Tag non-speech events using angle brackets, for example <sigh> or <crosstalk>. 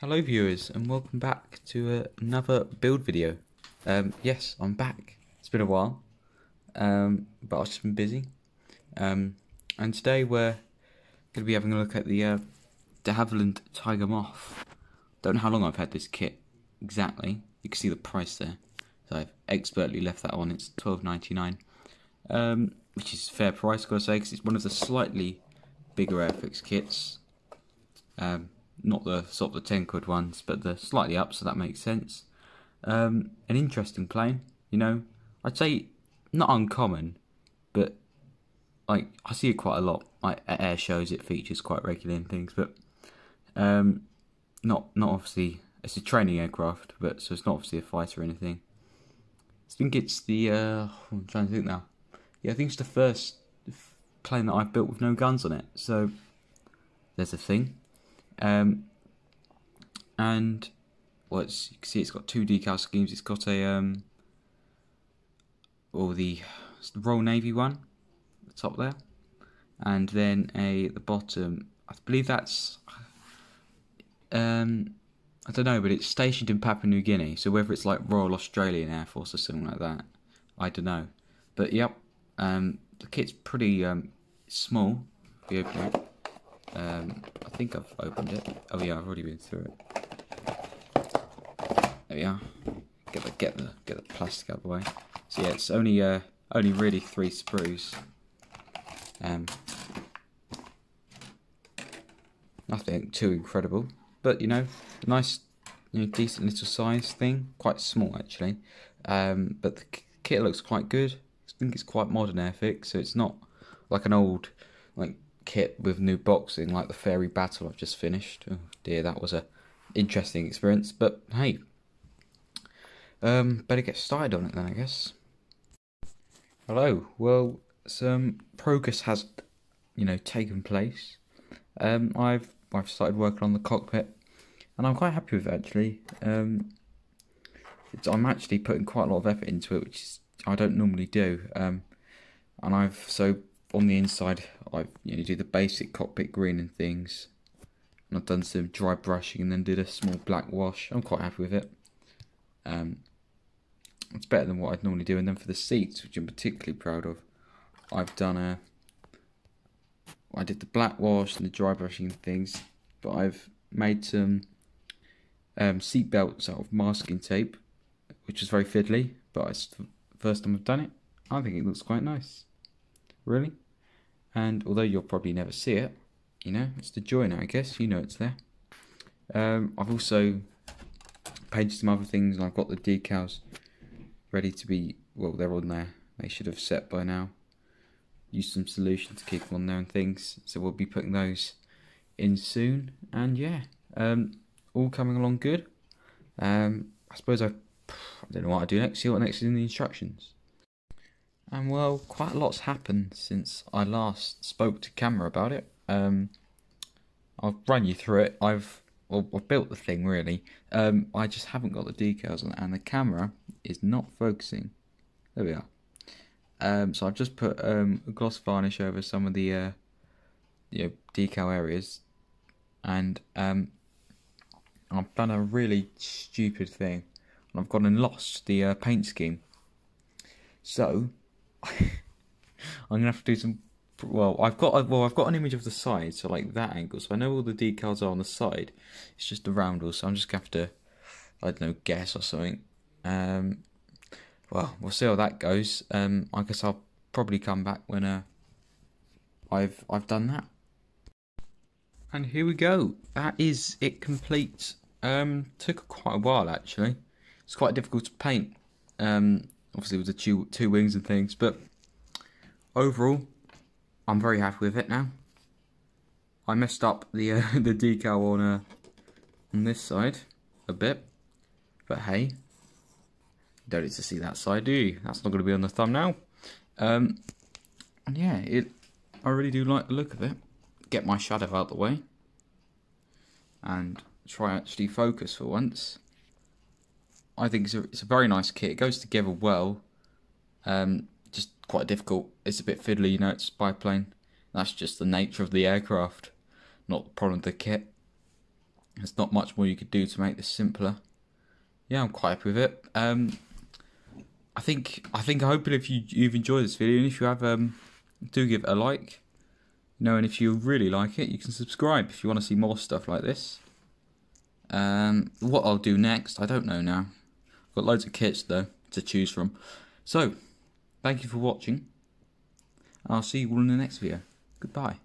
Hello viewers and welcome back to uh, another build video. Um, yes, I'm back. It's been a while, um, but I've just been busy. Um, and today we're going to be having a look at the uh, de Havilland Tiger Moth. Don't know how long I've had this kit exactly. You can see the price there. So I've expertly left that on. It's twelve ninety nine, um, which is fair price, gotta say, because it's one of the slightly bigger Airfix kits. Um, not the sort of the 10 quid ones, but the slightly up, so that makes sense. Um, an interesting plane, you know. I'd say not uncommon, but like I see it quite a lot. Like at air shows, it features quite regularly and things, but um, not not obviously. It's a training aircraft, but so it's not obviously a fighter or anything. I think it's the. Uh, I'm trying to think now. Yeah, I think it's the first plane that I've built with no guns on it. So there's a thing. Um, and well, you can see it's got two decal schemes. It's got a um, or the, the Royal Navy one, the top there, and then a the bottom. I believe that's um, I don't know, but it's stationed in Papua New Guinea. So whether it's like Royal Australian Air Force or something like that, I don't know. But yep, um, the kit's pretty um, small. If you open it. Um, I think I've opened it. Oh yeah, I've already been through it. There we are. Get the get the get the plastic out of the way. So yeah, it's only uh only really three sprues. Um, nothing too incredible, but you know, nice, you know, decent little size thing. Quite small actually, um, but the kit looks quite good. I think it's quite modern Airfix, so it's not like an old like kit with new boxing like the Fairey Battle I've just finished. Oh dear, that was a interesting experience. But hey, um, better get started on it then, I guess. Hello. Well, some progress has, you know, taken place. Um, I've I've started working on the cockpit, and I'm quite happy with it actually. Um, I'm actually putting quite a lot of effort into it, which is, I don't normally do. Um, and I've so on the inside, I you know, do the basic cockpit green and things. And I've done some dry brushing and then did a small black wash. I'm quite happy with it. Um, it's better than what I'd normally do. And then for the seats, which I'm particularly proud of, I've done a. I did the black wash and the dry brushing and things, but I've made some um, seat belts out of masking tape, which is very fiddly. But it's the first time I've done it. I think it looks quite nice really. And although you'll probably never see it, you know, it's the joiner, I guess. You know it's there. Um, I've also painted some other things, and I've got the decals ready to be. Well, they're on there. They should have set by now. Use some solution to keep them on there and things. So we'll be putting those in soon. And yeah, um, all coming along good. Um, I suppose I, <sighs> I don't know what I do next. See what next is in the instructions. And well, quite a lot's happened since I last spoke to camera about it. Um, I'll run you through it. I've well, I've built the thing really. Um, I just haven't got the decals on, and the camera is not focusing. There we are. Um, so I've just put um, a gloss varnish over some of the uh, you know, decal areas, and um, I've done a really stupid thing. I've gone and lost the uh, paint scheme. So <laughs> I'm gonna have to do some. Well, I've got a, well, I've got an image of the side, so like that angle. So I know all the decals are on the side. It's just the roundel, so I'm just gonna have to, I don't know, guess or something. Um, well, we'll see how that goes. Um, I guess I'll probably come back when uh, I've I've done that. And here we go. That is it complete. Um, took quite a while actually. It's quite difficult to paint. Um, obviously with the two, two wings and things, but overall, I'm very happy with it now. I messed up the uh, <laughs> the decal on uh, on this side a bit, but hey, don't need to see that side, do you? That's not going to be on the thumbnail. Um, and yeah, it. I really do like the look of it. Get my shadow out the way, and try actually focus for once. I think it's a, it's a very nice kit. It goes together well. Um, just quite difficult. It's a bit fiddly, you know. It's biplane. That's just the nature of the aircraft, not the problem of the kit. there's not much more you could do to make this simpler. Yeah, I'm quite happy with it. Um, I think I think I hope if you you've enjoyed this video and if you have um, do give it a like. You know, and if you really like it, you can subscribe if you want to see more stuff like this. Um, what I'll do next, I don't know now. Loads of kits though to choose from. So, thank you for watching. I'll see you all in the next video. Goodbye.